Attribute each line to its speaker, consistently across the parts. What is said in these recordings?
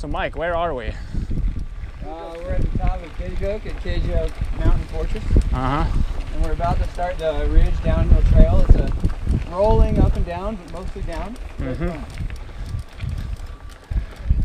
Speaker 1: So, Mike, where are we?
Speaker 2: Uh, we're at the top of Oak at Gyejeok Mountain Fortress,
Speaker 1: Uh huh.
Speaker 2: and we're about to start the Ridge downhill trail. It's a rolling up and down, but mostly down. It's
Speaker 1: Mhm.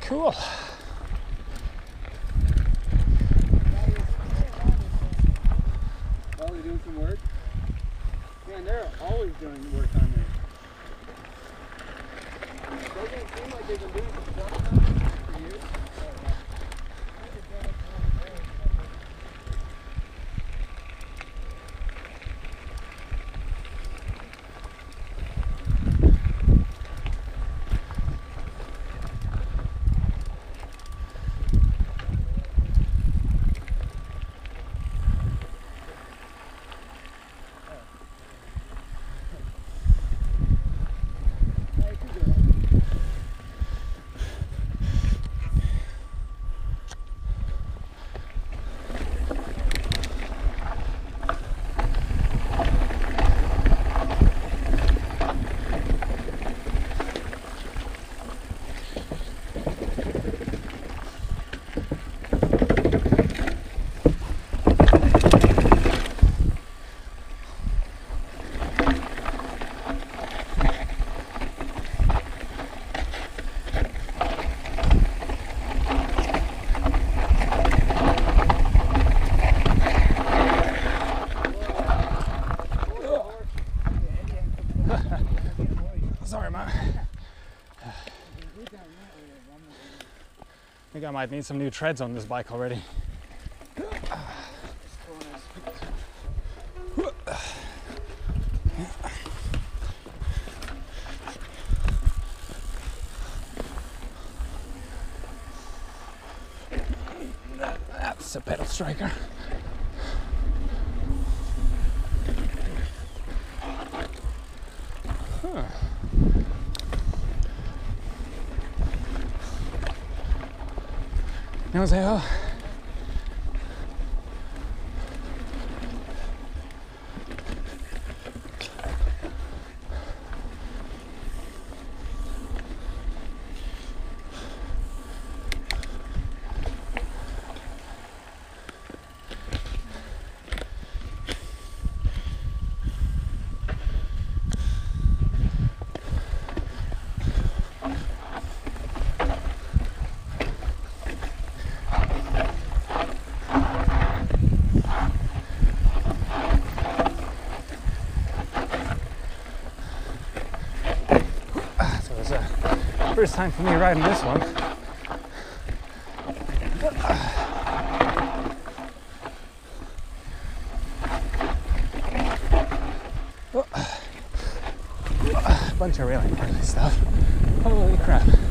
Speaker 1: Cool.
Speaker 2: They're doing some work? Man, they're always doing work on there. Doesn't seem like they've been doing some stuff
Speaker 1: Sorry, Matt. I think I might need some new treads on this bike already. That's a pedal striker. 안녕하세요. First time for me riding this one. A Bunch of really friendly stuff. Holy crap.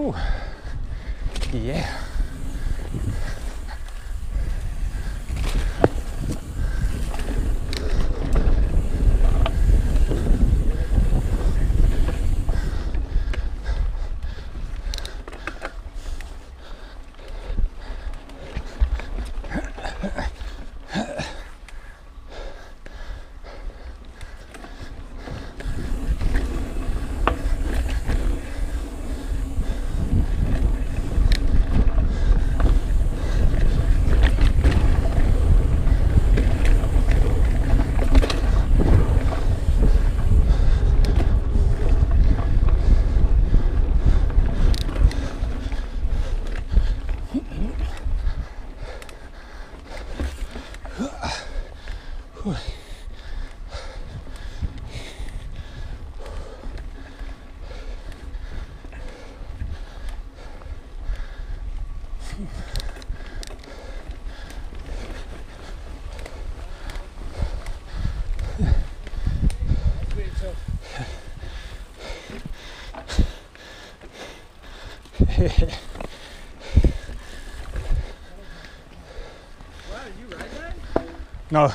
Speaker 1: Ooh. Yeah. No.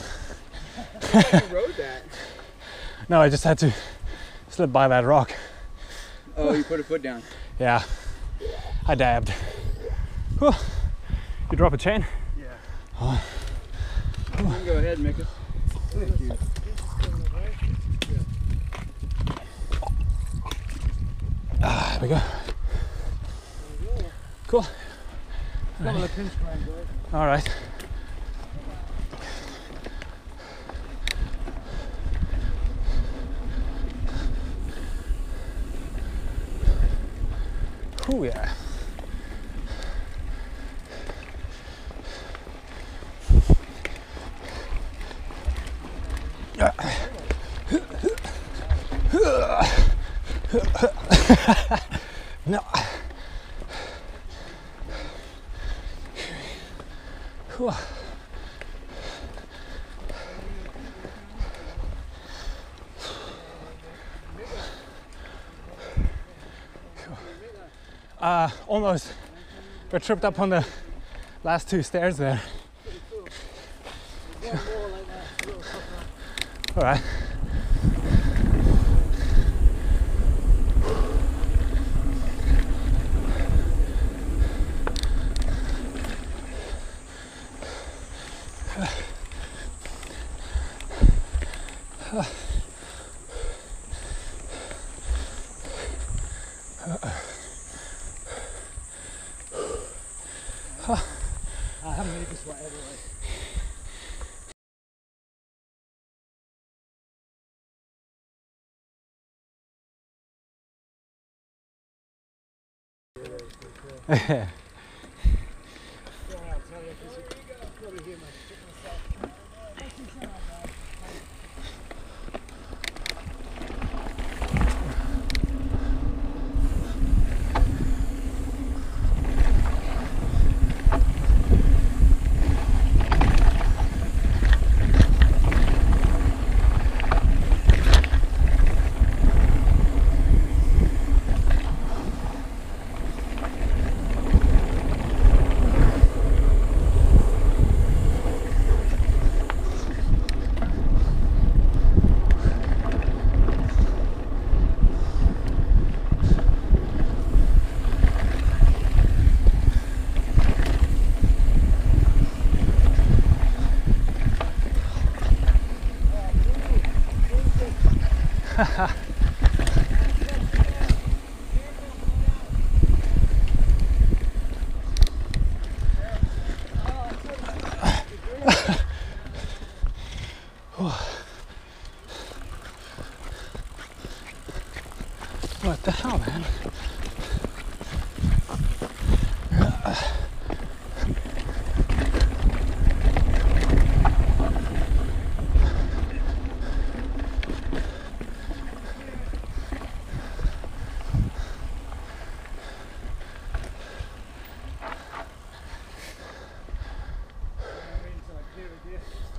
Speaker 1: no, I just had to slip by that rock.
Speaker 3: Oh, you put a foot down.
Speaker 1: Yeah. I dabbed. Whew. You drop a chain?
Speaker 3: Yeah. You can go ahead, Mika. Thank you.
Speaker 1: Ah, there we go. Cool.
Speaker 3: Some of the pinch climb, right?
Speaker 1: All right. Oh yeah. No. Uh, almost. Got tripped up on the last two stairs there. All right.
Speaker 3: I haven't made this way anyway. What the hell, man?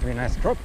Speaker 1: Very nice drop.